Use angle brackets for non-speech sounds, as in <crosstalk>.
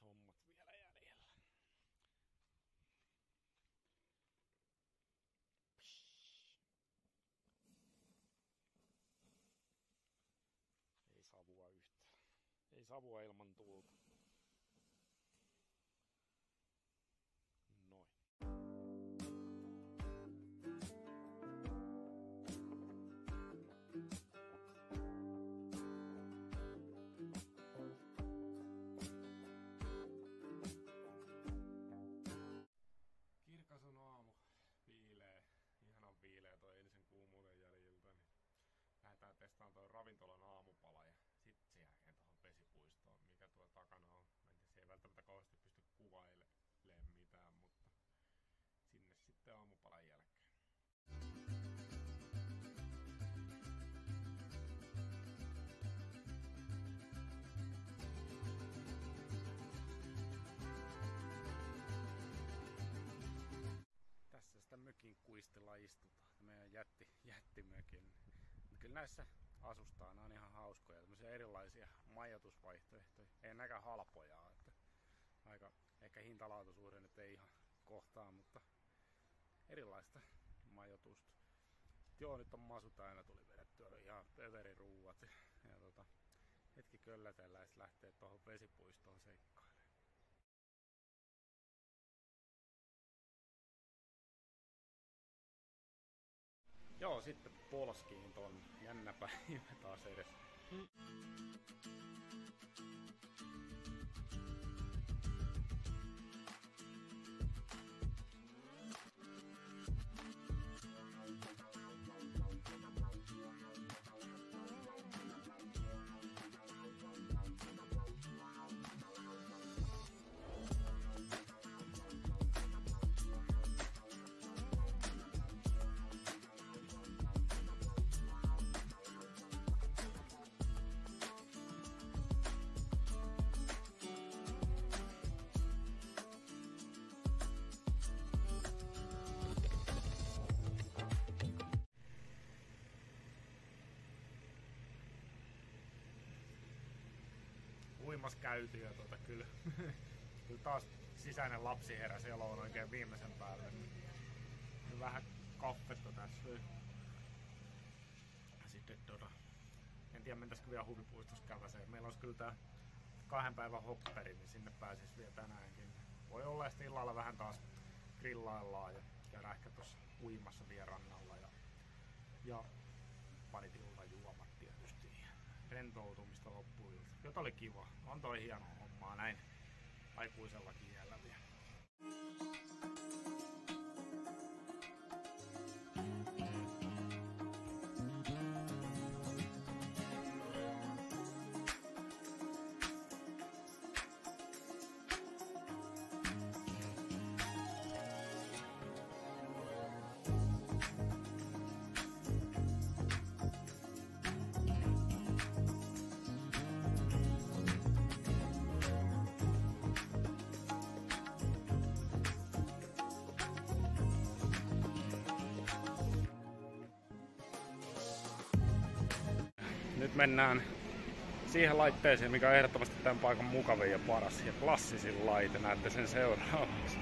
hommat vielä jäljellä. Psh. Ei savua yhtään. Ei savua ilman tuulta. Takana on. En tiedä, se ei välttämättä kauheasti pysty kuvailemaan mitään, mutta sinne sitten aamupalan jälkeen. Tässä sitä mökin kuistilla istutaan. Meidän jätti, jättimökin. Kyllä näissä asustaa, nämä on ihan hauskoja, tämmöisiä erilaisia majoitusvaihtoehtoja. Ei näkään halpoja, että aika ehkä hintalaatuisuuden nyt ei ihan kohtaa, mutta erilaista majoitusta. Joo, nyt on masu täynnä, tuli vedettyä ihan pöveriruuat. Ja tota, hetki köllätellään ja lähtee tuohon vesipuistoon seikkailemaan. Joo, sitten polskiin ton jännä päivä taas edes. うん。Uimas käyty ja tuota, kyllä, <laughs> kyllä taas sisäinen lapsi heräsi eloon oikein viimeisen päälle. Niin vähän kaffetta tässä. Sitten tuota, en tiedä mentäisikö vielä huvipuistossa käväseen. Meillä olisi kyllä tää kahden päivän hopperi, niin sinne pääsis vielä tänäänkin. Voi olla, että illalla vähän taas grillaillaan ja käydään ehkä tuossa uimassa vielä rannalla. Ja, ja pari tilta juomat rentoutumista loppuilta. Jota oli kiva. On toi hieno hommaa näin aikuisella kielellä vielä. Nyt mennään siihen laitteeseen, mikä on ehdottomasti tämän paikan mukavin ja paras ja klassisin laite. Näette sen seuraavaksi.